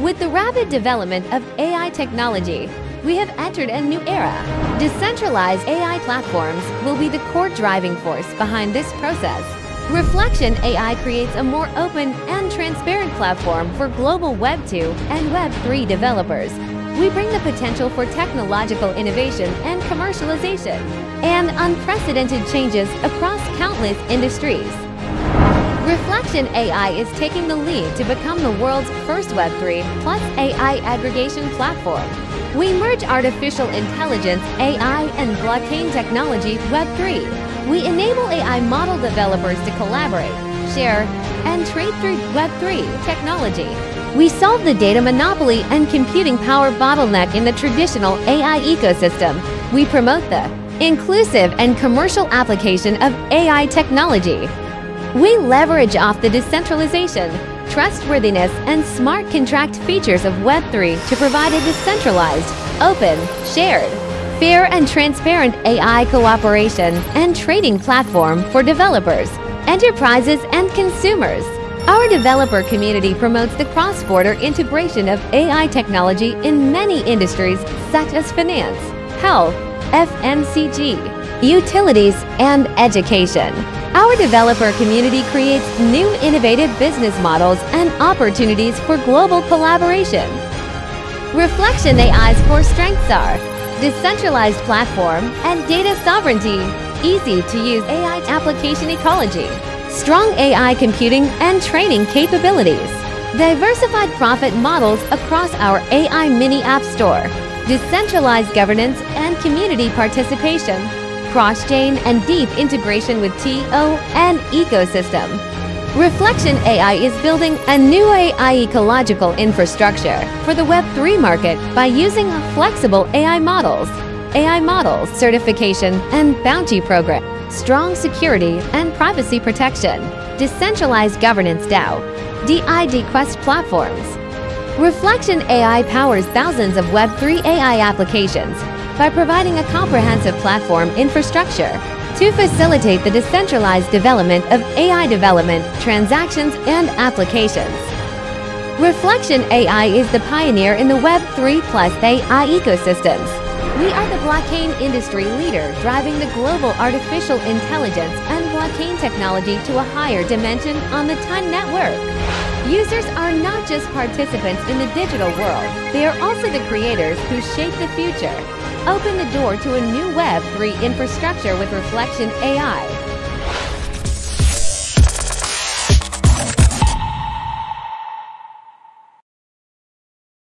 With the rapid development of AI technology, we have entered a new era. Decentralized AI platforms will be the core driving force behind this process. Reflection AI creates a more open and transparent platform for global Web 2 and Web 3 developers. We bring the potential for technological innovation and commercialization, and unprecedented changes across countless industries. Reflection AI is taking the lead to become the world's first Web3 plus AI aggregation platform. We merge artificial intelligence, AI, and blockchain technology Web3. We enable AI model developers to collaborate, share, and trade through Web3 technology. We solve the data monopoly and computing power bottleneck in the traditional AI ecosystem. We promote the inclusive and commercial application of AI technology. We leverage off the decentralization, trustworthiness, and smart contract features of Web3 to provide a decentralized, open, shared, fair, and transparent AI cooperation and trading platform for developers, enterprises, and consumers. Our developer community promotes the cross border integration of AI technology in many industries such as finance, health, FMCG, utilities, and education. Our developer community creates new innovative business models and opportunities for global collaboration. Reflection AI's core strengths are decentralized platform and data sovereignty, easy to use AI application ecology, strong AI computing and training capabilities, diversified profit models across our AI mini app store, decentralized governance and community participation, cross-chain, and deep integration with TO and ecosystem. Reflection AI is building a new AI ecological infrastructure for the Web3 market by using flexible AI models, AI models certification and bounty program, strong security and privacy protection, decentralized governance DAO, DID Quest platforms. Reflection AI powers thousands of Web3 AI applications by providing a comprehensive platform infrastructure to facilitate the decentralized development of AI development, transactions, and applications. Reflection AI is the pioneer in the Web3 plus AI ecosystems. We are the blockchain industry leader driving the global artificial intelligence and blockchain technology to a higher dimension on the TON network. Users are not just participants in the digital world, they are also the creators who shape the future. Open the door to a new Web3 infrastructure with Reflection AI.